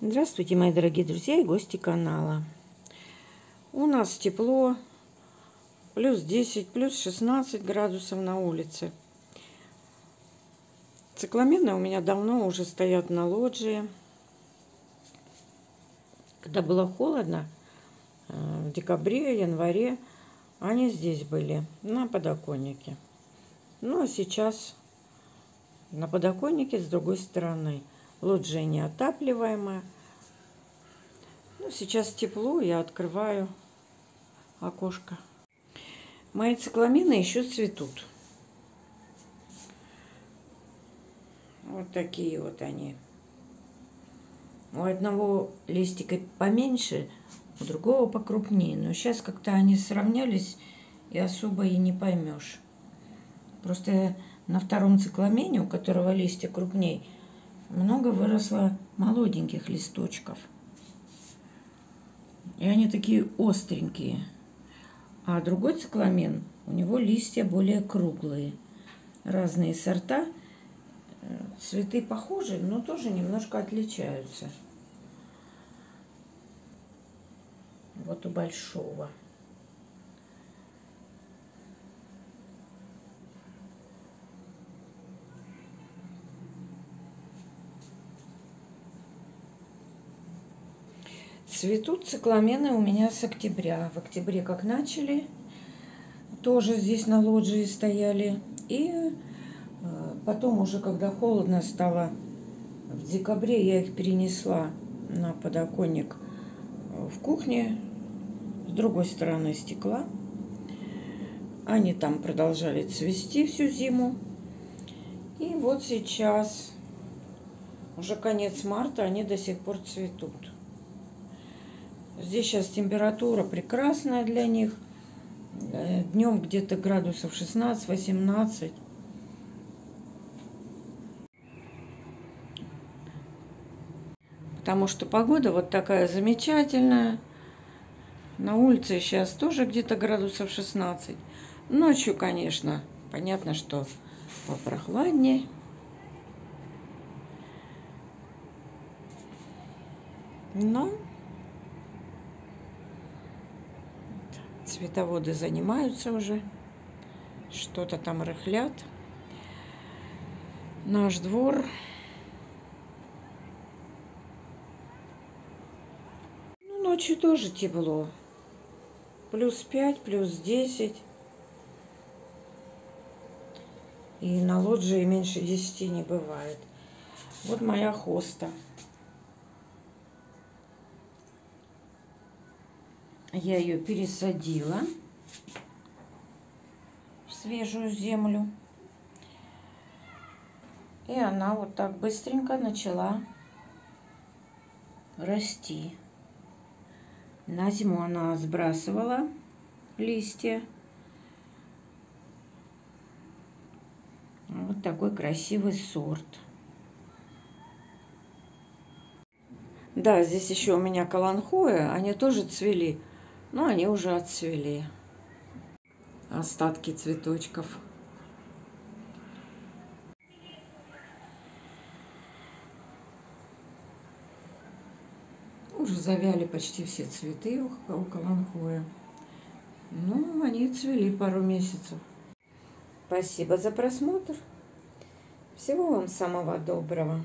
Здравствуйте, мои дорогие друзья и гости канала. У нас тепло, плюс 10, плюс 16 градусов на улице. Цикламены у меня давно уже стоят на лоджии. Когда было холодно, э, в декабре, январе, они здесь были, на подоконнике. Ну, а сейчас на подоконнике с другой стороны – Лоджия неотапливаемая. Ну, сейчас тепло, я открываю окошко. Мои цикламины еще цветут. Вот такие вот они. У одного листика поменьше, у другого покрупнее. Но сейчас как-то они сравнялись, и особо и не поймешь. Просто на втором цикламене, у которого листья крупнее, много выросло молоденьких листочков. И они такие остренькие. А другой цикламен, у него листья более круглые. Разные сорта. Э, цветы похожи, но тоже немножко отличаются. Вот у большого. Цветут цикламены у меня с октября. В октябре как начали, тоже здесь на лоджии стояли. И э, потом уже, когда холодно стало, в декабре я их перенесла на подоконник в кухне с другой стороны стекла. Они там продолжали цвести всю зиму. И вот сейчас, уже конец марта, они до сих пор цветут. Здесь сейчас температура прекрасная для них. Э, Днем где-то градусов 16-18. Потому что погода вот такая замечательная. На улице сейчас тоже где-то градусов 16. Ночью, конечно, понятно, что попрохладнее. Но Цветоводы занимаются уже. Что-то там рыхлят. Наш двор. Ну, ночью тоже тепло. Плюс 5, плюс 10. И на лоджии меньше 10 не бывает. Вот моя хоста. Я ее пересадила в свежую землю. И она вот так быстренько начала расти. На зиму она сбрасывала листья. Вот такой красивый сорт. Да, здесь еще у меня каланхоя, они тоже цвели. Но они уже отцвели. Остатки цветочков. Уже завяли почти все цветы у каланхоя. Ну, они цвели пару месяцев. Спасибо за просмотр. Всего вам самого доброго.